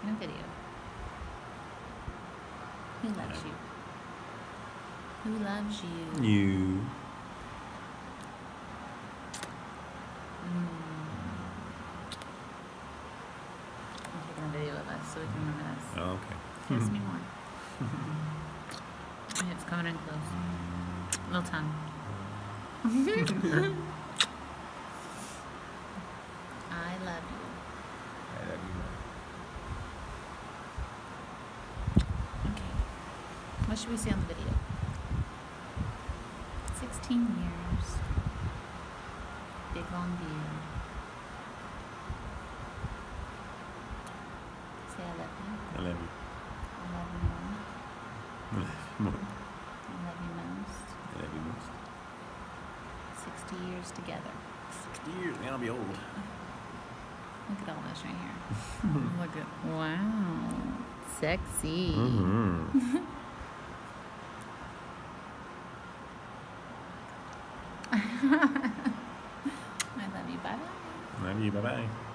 taking a video. Who loves you? Who loves you? You. Mm. I'm taking a video of us so we can remember this. Oh, okay. Kiss me more. It's coming in close. Little tongue. I love you. I love you. Okay. What should we say on the video? 16 years. Big long beard. Say I love you. I love you. I love you more. I love you more. I love you most. I love you most. 60 years together. 60 years, man, I'll be old. Look at all this right here. Look at wow, sexy. Mm-hmm. I love you. Bye bye. Love you. Bye bye.